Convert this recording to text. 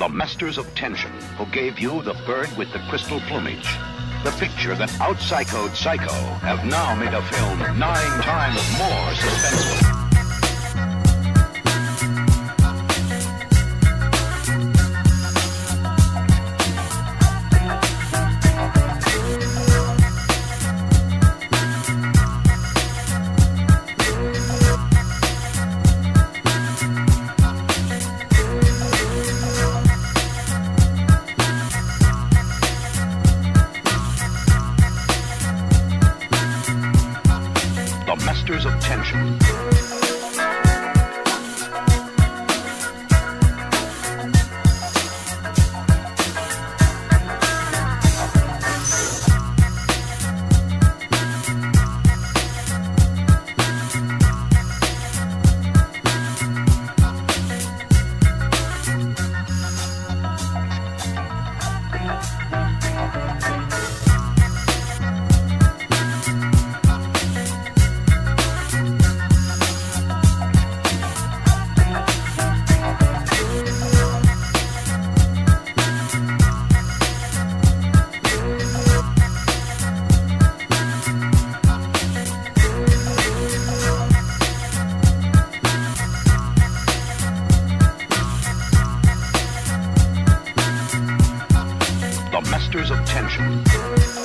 The Masters of Tension, who gave you the bird with the crystal plumage. The picture that out-psychoed Psycho have now made a film nine times more suspenseful. The Masters of Tension. masters of tension.